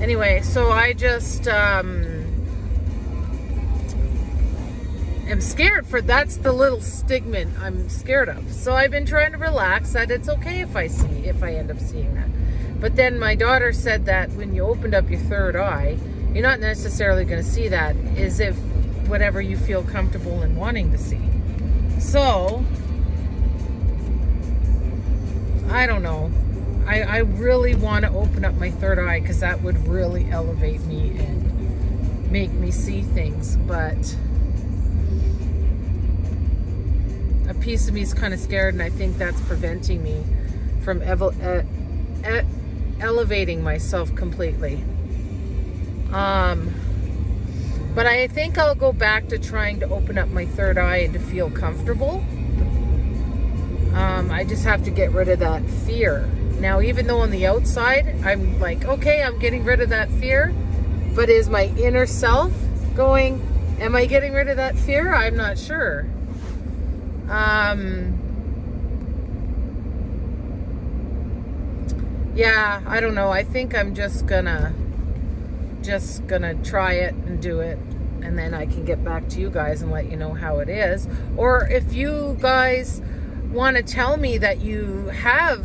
Anyway, so I just um, am scared for that's the little stigma I'm scared of. So I've been trying to relax that it's okay if I see if I end up seeing that. But then my daughter said that when you opened up your third eye, you're not necessarily going to see that is if whatever you feel comfortable in wanting to see. So I don't know. I, I really want to open up my third eye because that would really elevate me and make me see things. But a piece of me is kind of scared, and I think that's preventing me from elevating myself completely. Um, but I think I'll go back to trying to open up my third eye and to feel comfortable. Um, I just have to get rid of that fear. Now, even though on the outside, I'm like, okay, I'm getting rid of that fear, but is my inner self going, am I getting rid of that fear? I'm not sure. Um, yeah, I don't know. I think I'm just gonna, just gonna try it and do it. And then I can get back to you guys and let you know how it is. Or if you guys want to tell me that you have